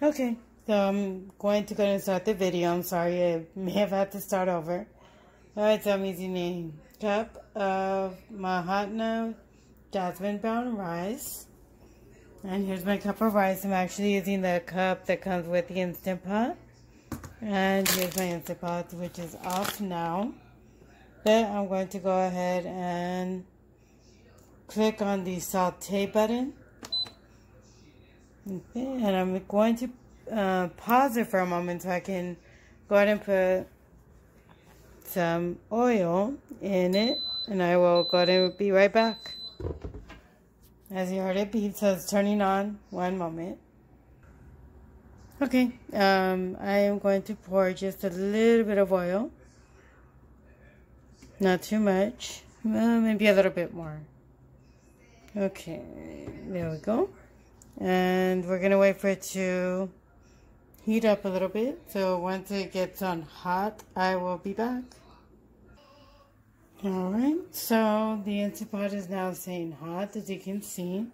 Okay, so I'm going to go and start the video. I'm sorry, I may have had to start over. Alright, so I'm using a cup of Mahatma jasmine brown rice. And here's my cup of rice. I'm actually using the cup that comes with the Instant Pot. And here's my Instant Pot, which is off now. But I'm going to go ahead and click on the saute button And I'm going to uh, pause it for a moment so I can go ahead and put some oil in it and I will go ahead and be right back. As you heard it beep, so it's turning on. One moment. Okay, um, I am going to pour just a little bit of oil. Not too much. Maybe a little bit more. Okay, there we go and we're gonna wait for it to heat up a little bit. So once it gets on hot I will be back. Alright so the Instant Pot is now saying hot as you can see.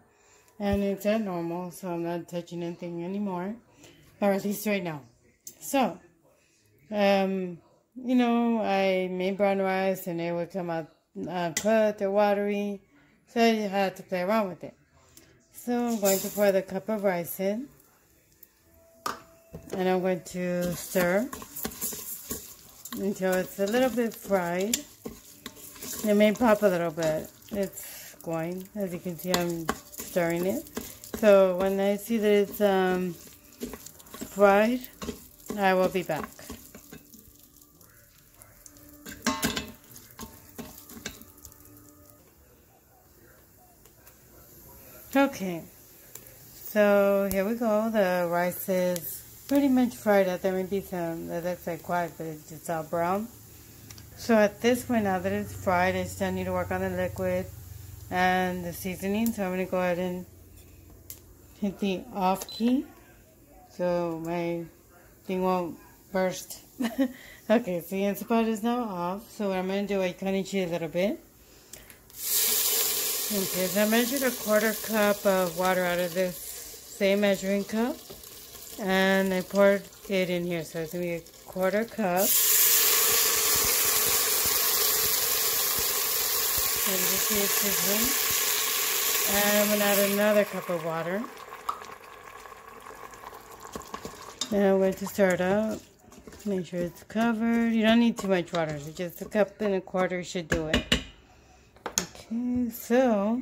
And it's at normal so I'm not touching anything anymore. Or at least right now. So um you know I made brown rice and it would come out uncooked or watery. So I had to play around with it so I'm going to pour the cup of rice in. And I'm going to stir until it's a little bit fried. It may pop a little bit. It's going. As you can see, I'm stirring it. So when I see that it's um, fried, I will be back. Okay, so here we go. The rice is pretty much fried up. There may be some that looks like white, but it's just all brown. So at this point, now that it's fried, I still need to work on the liquid and the seasoning. So I'm going to go ahead and hit the off key so my thing won't burst. okay, so the Pot is now off. So what I'm going to do, I kind of cheat a little bit. Okay, so I measured a quarter cup of water out of this same measuring cup. And I poured it in here. So it's going to be a quarter cup. And see it's sizzling. And I'm going to add another cup of water. Now I'm going to start it up. Make sure it's covered. You don't need too much water. So Just a cup and a quarter should do it. Okay, so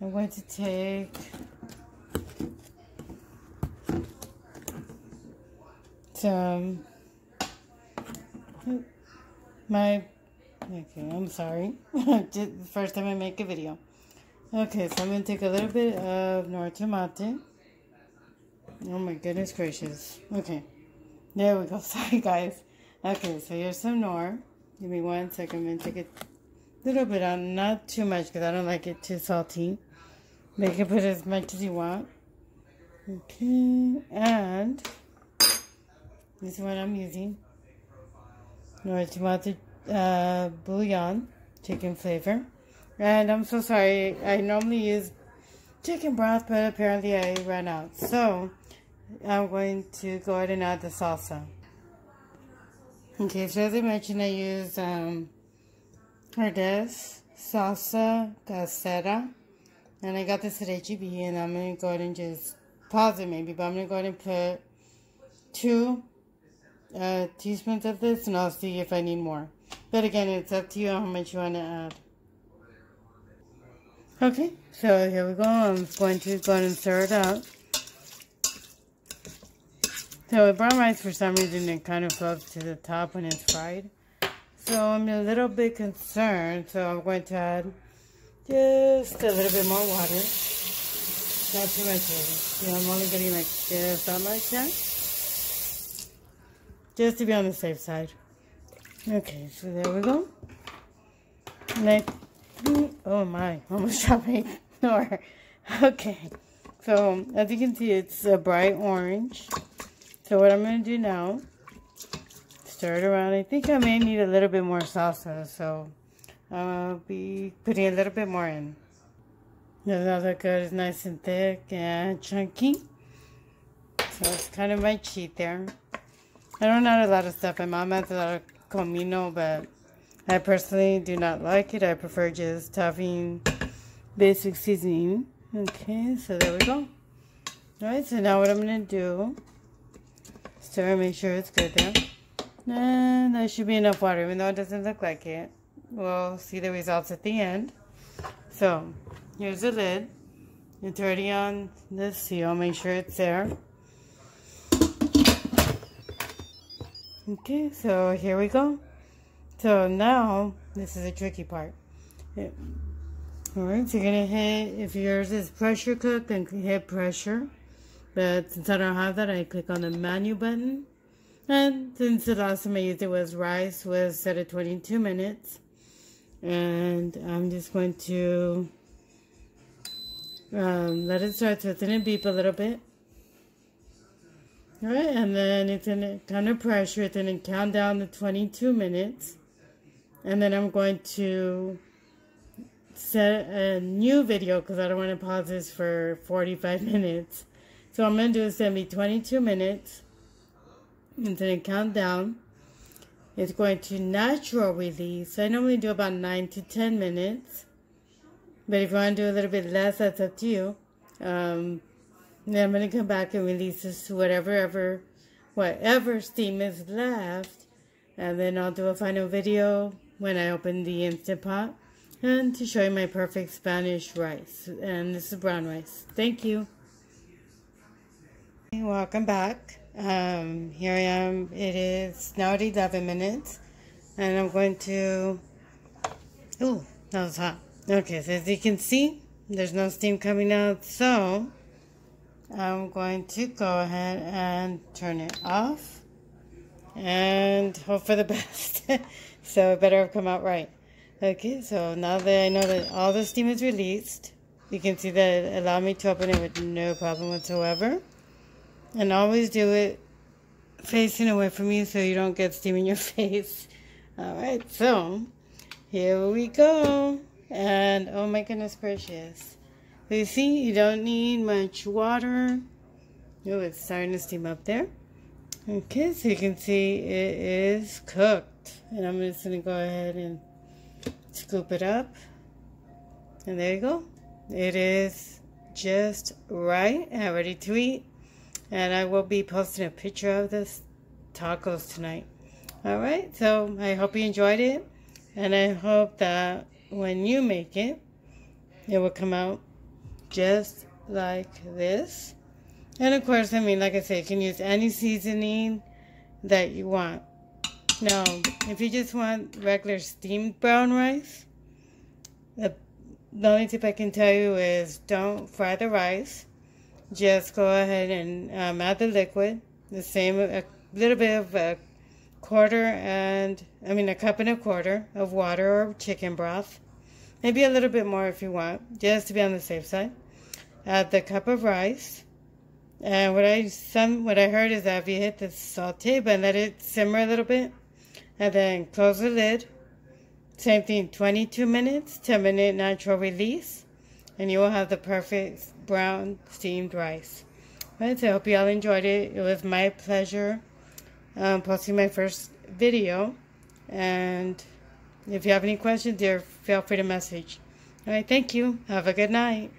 I'm going to take some my okay I'm sorry. The first time I make a video. Okay so I'm gonna take a little bit of tomate. Oh my goodness gracious. Okay there we go. Sorry guys. Okay so here's some Knorr give me one second. I'm gonna take it little bit on, not too much because I don't like it too salty. But you can put as much as you want. Okay, and this is what I'm using. Knorr tomato uh, bouillon, chicken flavor. And I'm so sorry, I normally use chicken broth, but apparently I ran out. So, I'm going to go ahead and add the salsa. Okay, so as I mentioned, I use um, Herdez salsa casera. And I got this at HEB and I'm going to go ahead and just pause it maybe. But I'm going to go ahead and put two uh, teaspoons of this and I'll see if I need more. But again, it's up to you how much you want to add. Okay, so here we go. I'm going to go ahead and stir it up. So with brown rice, for some reason, it kind of floats to the top when it's fried. So I'm a little bit concerned, so I'm going to add just a little bit more water. Not too much water. Know, I'm only getting like just that much that. Just to be on the safe side. Okay, so there we go. Next, oh my, almost dropped my. Okay, so as you can see, it's a bright orange. So what I'm going to do now stir it around. I think I may need a little bit more salsa, so I'll be putting a little bit more in. Does that look good? It's nice and thick and chunky. So That's kind of my cheat there. I don't add a lot of stuff. My mom adds a lot of comino, but I personally do not like it. I prefer just having basic seasoning. Okay, so there we go. Alright, so now what I'm going to do, stir and make sure it's good there. And that should be enough water, even though it doesn't look like it. We'll see the results at the end. So, here's the lid. It's already on the seal. Make sure it's there. Okay, so here we go. So now, this is a tricky part. Alright, so you're going to hit, if yours is pressure cooked, then hit pressure. But since I don't have that, I click on the menu button. And since the last time I used it was rice, was set at 22 minutes. And I'm just going to um, let it start, going to beep a little bit. All right, and then it's to kind of pressure, it's going to count down to 22 minutes. And then I'm going to set a new video because I don't want to pause this for 45 minutes. So I'm going to do is to be 22 minutes. And then count down. It's going to natural release. I normally do about 9 to 10 minutes. But if you want to do a little bit less, that's up to you. Um, then I'm going to come back and release this to whatever, ever, whatever steam is left. And then I'll do a final video when I open the Instant Pot. And to show you my perfect Spanish rice. And this is brown rice. Thank you. Welcome back. Um, here I am. It is now at 11 minutes. And I'm going to... Oh, that was hot. Okay, so as you can see, there's no steam coming out. So, I'm going to go ahead and turn it off. And hope for the best. so it better have come out right. Okay, so now that I know that all the steam is released, you can see that it allowed me to open it with no problem whatsoever. And always do it facing away from you so you don't get steam in your face. Alright, so here we go. And oh my goodness gracious. So you see, you don't need much water. Oh, it's starting to steam up there. Okay, so you can see it is cooked. And I'm just going to go ahead and scoop it up. And there you go. It is just right and ready to eat. And I will be posting a picture of this tacos tonight. Alright, so I hope you enjoyed it. And I hope that when you make it, it will come out just like this. And of course, I mean, like I said, you can use any seasoning that you want. Now, if you just want regular steamed brown rice, the, the only tip I can tell you is don't fry the rice. Just go ahead and um, add the liquid, the same, a little bit of a quarter and, I mean, a cup and a quarter of water or chicken broth. Maybe a little bit more if you want, just to be on the safe side. Add the cup of rice and what I some what I heard is that if you hit the saute button, let it simmer a little bit, and then close the lid. Same thing, 22 minutes, 10 minute natural release, and you will have the perfect brown steamed rice. Right, so I hope you all enjoyed it. It was my pleasure um, posting my first video, and if you have any questions, there, feel free to message. All right, thank you. Have a good night.